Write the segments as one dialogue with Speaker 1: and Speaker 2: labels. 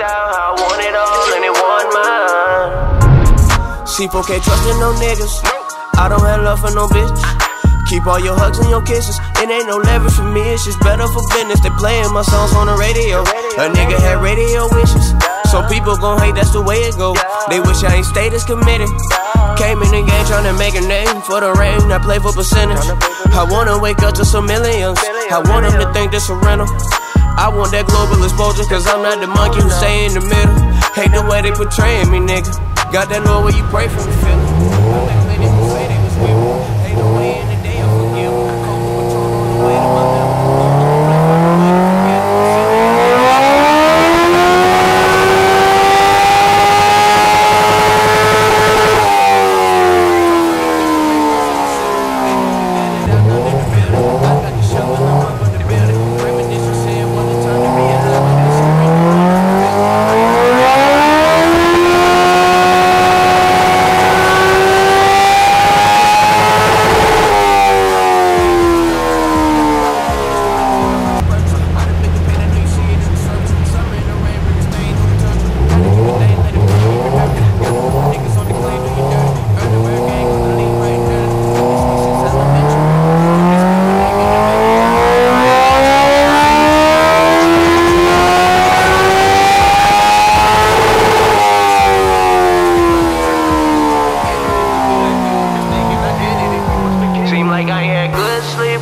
Speaker 1: how I want it all, and it want mine. C4 can't trustin' no niggas. I don't have love for no bitch. Keep all your hugs and your kisses. It ain't no leverage for me, it's just better for business. They playin' my songs on the radio. A nigga had radio wishes. Some people gon' hate, that's the way it go. They wish I ain't stayed as committed. Came in the game tryna make a name for the rain. I play for percentage. I wanna wake up to some millions. I want them to think this a rental. I want that global exposure, cause I'm not the monkey who stay in the middle. Hate the way they portrayin' me, nigga. Got that Lord where you pray for me, feeling.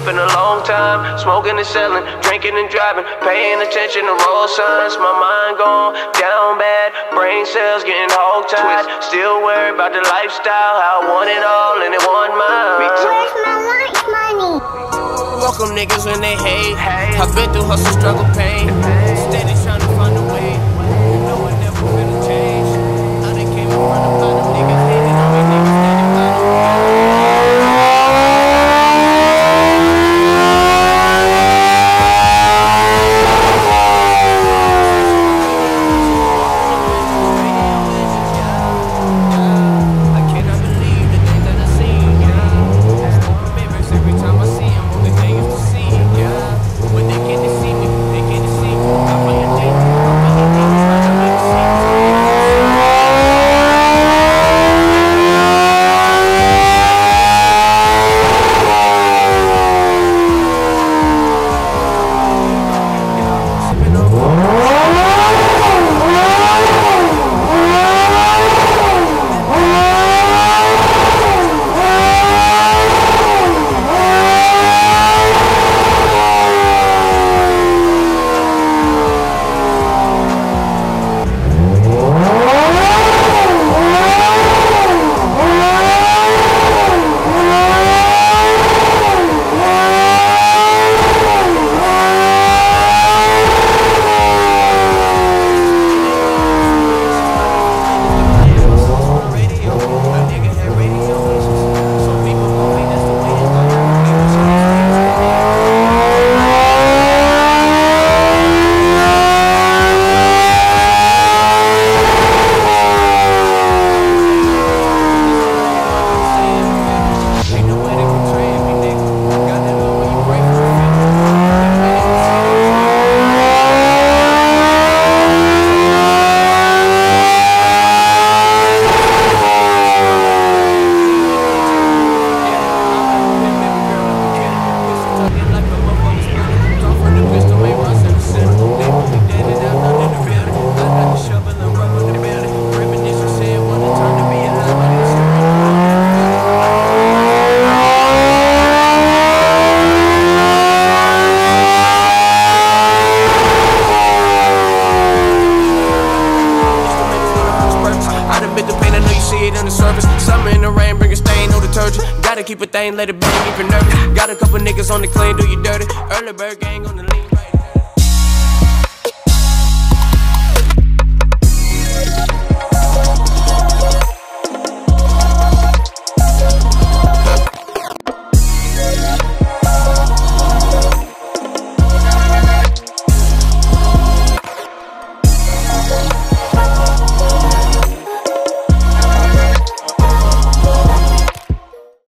Speaker 1: Good sleep in a long time. Smoking and selling, drinking and driving, paying attention to road signs. My mind gone down bad, brain cells getting hog tied. Still worried about the lifestyle, how I want it all and it want mine.
Speaker 2: Where's my lunch money?
Speaker 1: Welcome niggas when they hate. I've been through hustle, struggle, pain. Steady trying to find a way. You know it never finna change. I done came in front of it on the surface. Summer in the rain, bring a stain, no detergent. Gotta keep a thing, let it bang, even nervous. Got a couple niggas on the clean, do you dirty. Early bird gang on the lean.